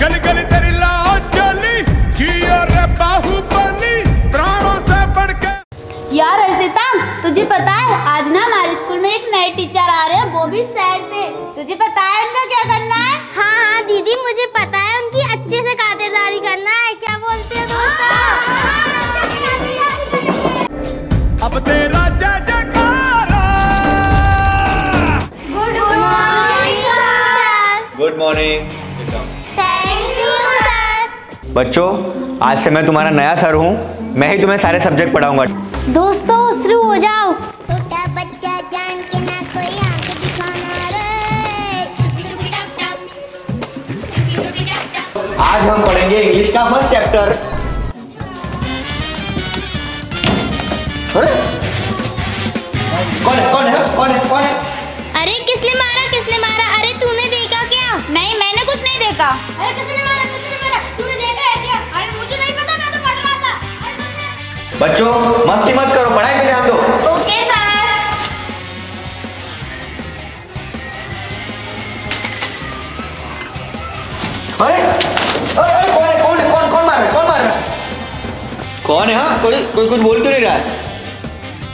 गली गली तेरी लाल चली जियो रे बाहुबली प्राणों से बढ़ के यार हर्षिता तुझे पता है आज ना हमारे स्कूल में एक नए टीचर आ रहे हैं वो भी सैड थे तुझे पता है उनका क्या करना है हाँ हाँ दीदी मुझे पता है उनकी अच्छे से खातिरदारी करना है क्या बोलते हो दोस्तों अब तेरा जय जयकारा गुड मॉर्निंग बच्चों आज से मैं तुम्हारा नया सर हूँ। मैं ही तुम्हें सारे सब्जेक्ट पढ़ाऊँगा। दोस्तों शुरू हो जाओ। छोटा बच्चा जान के ना कोई आँख दिखाना रे। आज हम पढ़ेंगे इंग्लिश का फ़र्स्ट चैप्टर अरे! कौन है कौन है कौन है कौन है? अरे किसने मारा किसने मारा? अरे तूने देखा क्या? नहीं मैंने कुछ नहीं देखा। अरे किसने मारा? बच्चों मस्ती मत करो पढ़ाई पे ध्यान दो। Okay sir. अरे अरे कौन है कौन है कौन कौन मार रहा है कौन मार रहा है? कौन है हाँ कोई कोई कुछ बोल क्यों नहीं रहा है।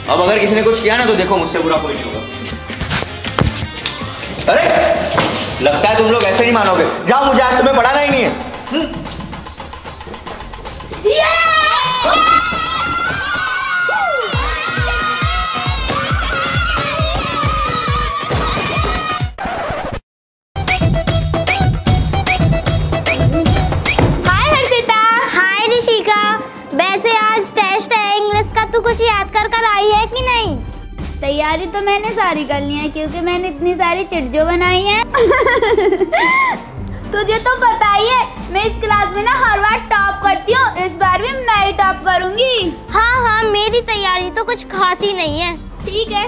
अब अगर किसी ने कुछ किया ना तो देखो मुझसे बुरा कोई नहीं होगा। अरे लगता है तुम लोग ऐसे नहीं मानोगे। जाओ मुझे आज तुम्हें पढ़ाना ही नहीं है। हाय तैयारी तो मैंने सारी कर ली है क्योंकि मैंने इतनी सारी चिट्ठियों बनाई है। तुझे तो पता ही है मैं इस क्लास में ना हर बार टॉप करती हूँ इस बार भी मैं ही टॉप करूँगी। हाँ हाँ मेरी तैयारी तो कुछ खास ही नहीं है। ठीक है।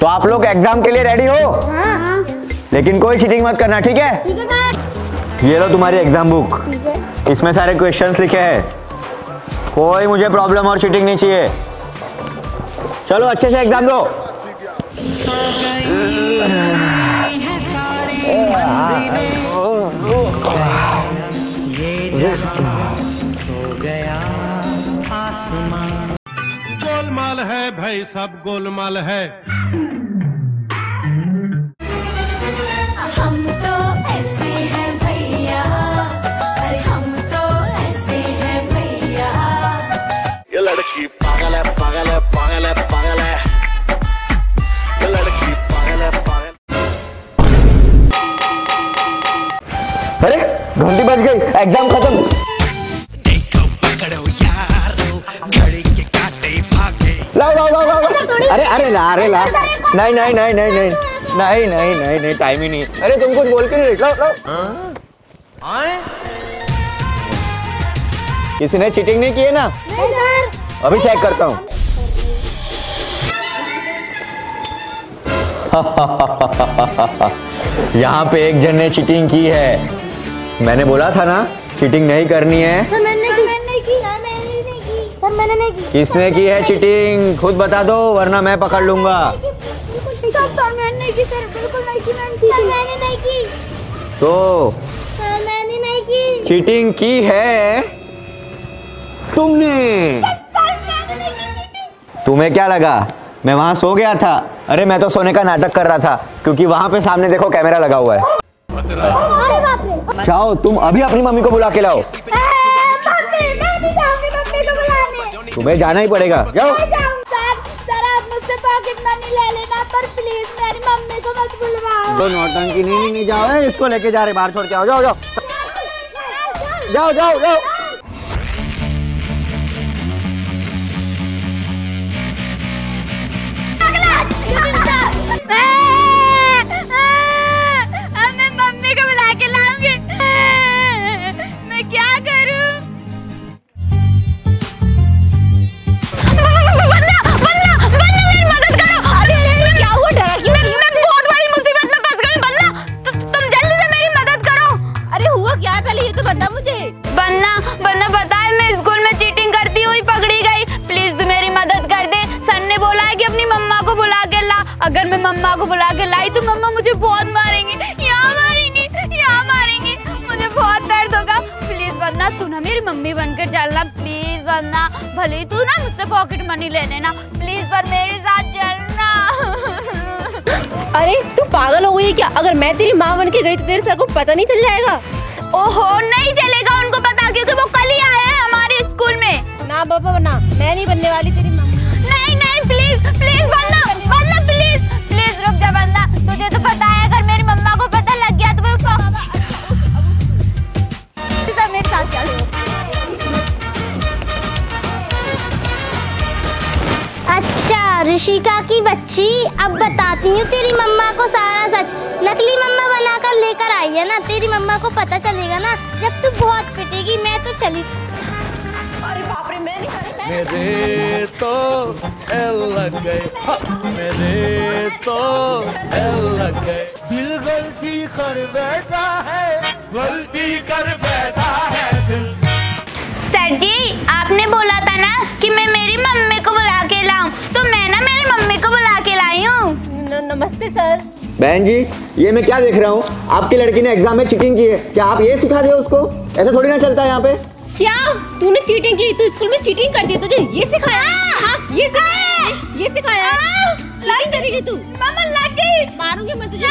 तो आप लोग एग्ज़ाम के लिए रेडी हो? हाँ। लेकिन कोई चीटिंग मत करना ठीक है? ठीक है ये लो तुम्हारी एग्ज़ाम बुक इसमें सारे क्वेश्चंस लिखे हैं। कोई मुझे प्रॉब्लम और चीटिंग नहीं चाहिए। चलो अच्छे से एग्ज़ाम दो। गोलमाल है भाई सब गोलमाल है। अरे अरे ला अरे ला। नहीं नहीं नहीं नहीं नहीं। नहीं नहीं नहीं नहीं टाइम ही नहीं अरे, तुम कुछ बोल के नहीं लाओ लाओ। किसी ने चीटिंग नहीं की है ना? अभी चेक करता हूँ। यहाँ पे एक जन ने चीटिंग की है। मैंने बोला था ना चीटिंग नहीं करनी है। सर मैंने की मैंने की की सर मैंने नहीं की। किसने की है चीटिंग खुद बता दो वरना मैं पकड़ लूँगा। सर सर मैंने नहीं की सर बिल्कुल नहीं की मैंने की। सर मैंने नहीं की। तो? सर मैंने नहीं की। चीटिंग की है? तुमने? तुम्हें क्या लगा? मैं वहाँ सो गया था। अरे मैं तो सोने का नाटक कर रहा था क्योंकि वहाँ पे सामने देखो कैमरा लगा हुआ है। अरे जाओ तुम अभी अपनी मम्मी को बुला के लाओ। तुम्हें जाना ही पड़ेगा। जाओ। मुझसे पॉकेट मनी ले लेना पर प्लीज़ मेरी मम्मी को मत बुलवाओ। तो नौटंकी नहीं नहीं जाओ इसको लेके जा रहे बाहर छोड़ के आओ जाओ जाओ। जाओ जाओ जाओ। मम्मा को बुला के लाई तो मम्मा मुझे बहुत मारेंगी। यहाँ मारेंगी यहाँ मारेंगी। मुझे बहुत दर्द होगा। प्लीज़ वरना तू ना, मेरी मम्मी बनकर चलना। प्लीज़ वरना भले तू ना मुझसे पॉकेट मनी ले लेना। प्लीज़ पर मेरे साथ चलना। अरे, तू पागल हो गई क्या? अगर मैं तेरी माँ बन के गई तो तेरे सर को पता नहीं चल जाएगा। ऋषिका की बच्ची। अब बताती हूँ तेरी मम्मा को सारा सच। नकली मम्मा बनाकर लेकर आई है ना? तेरी मम्मा को पता चलेगा ना? जब तू बहुत पिटेगी मैं तो चली। मेरे तो लग गए। हाँ, मेरे तो लग गए। दिल गलती कर बैठा है गलती कर बैठा है दिल। सर जी आपने बोला था ना कि मैं मेरी मम्मी नमस्ते सर। बहन जी ये मैं क्या देख रहा हूँ? आपकी लड़की ने एग्ज़ाम में चीटिंग की है। क्या आप ये सिखा दिए उसको? ऐसा थोड़ी ना चलता है यहाँ पे। क्या? तूने चीटिंग की? तू स्कूल में चीटिंग कर दी? तुझे ये सिखाया? हाँ, ये सिखाया? ये सिखाया? चीटिंग करेगी तू। मामा लग गई। मारूँगी मैं तुझे।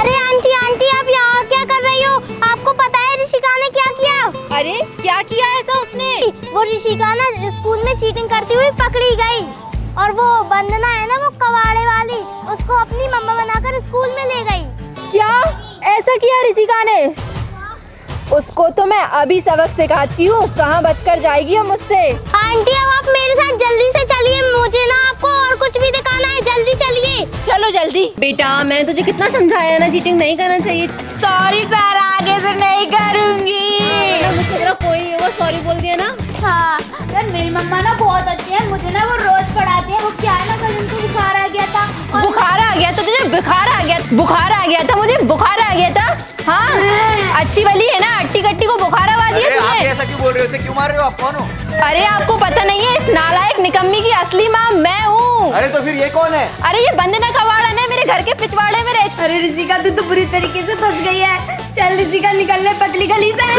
अरे आंटी आंटी आप यहाँ क्या कर रही हो? आपको पता है ऋषिका ने क्या किया? अरे क्या किया ऐसा उसने? वो ऋषिका ना स्कूल में चीटिंग ऐसा किया ऋषिका ने? उसको तो मैं अभी सबक सिखाती हूँ। कहाँ बचकर जाएगी हम मुझसे आंटी अब आप मेरे साथ जल्दी से चलिए। मुझे ना आपको और कुछ भी दिखाना है। जल्दी चलिए। चलो जल्दी। बेटा मैंने तुझे कितना समझाया ना चीटिंग नहीं करना चाहिए। सॉरी सर आगे से नहीं करूँगी। ना कोई नहीं होगा सॉरी बोल दिया ना। हाँ यार मेरी मम्मा ना बहुत अच्छी है। मुझे ना वो रोज पढ़ाती है। वो क्या है ना कल उनको बुखार आ गया था। और बुखार आ गया तो तुझे बुखार आ गया बुखार बोल रहे हो? उसे क्यों मार रहे हो आप? कौन हो? अरे आपको पता नहीं है इस नालायक निकम्मी की असली माँ मैं हूँ। अरे तो फिर ये कौन है? अरे ये बंदना कवाड़ा है मेरे घर के पिछवाड़े में रहती अरे ऋषिका तू तो बुरी तरीके से फंस गई है। चल ऋषिका निकल ले पतली गली से।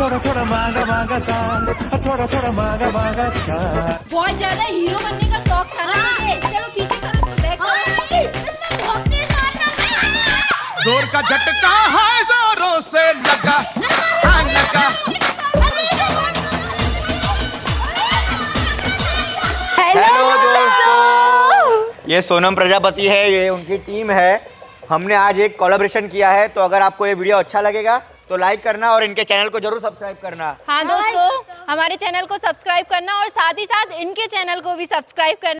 थोड़ा थोड़ा मांगा मांगा सा थोड़ा थोड़ा मांगा मांगा सा बहुत ज़्यादा हीरो बनने का शौक था ना चलो पीछे करो ज़ोर का झटका है जोरों से लगा। हाँ लगा। हेलो दोस्तों। ये सोनम प्रजापति है ये उनकी टीम है। हमने आज एक कोलाब्रेशन किया है तो अगर आपको ये वीडियो अच्छा लगेगा तो लाइक करना और इनके चैनल को ज़रूर सब्सक्राइब करना। हाँ दोस्तों, हमारे चैनल को सब्सक्राइब करना और साथ ही साथ इनके चैनल को भी सब्सक्राइब करना।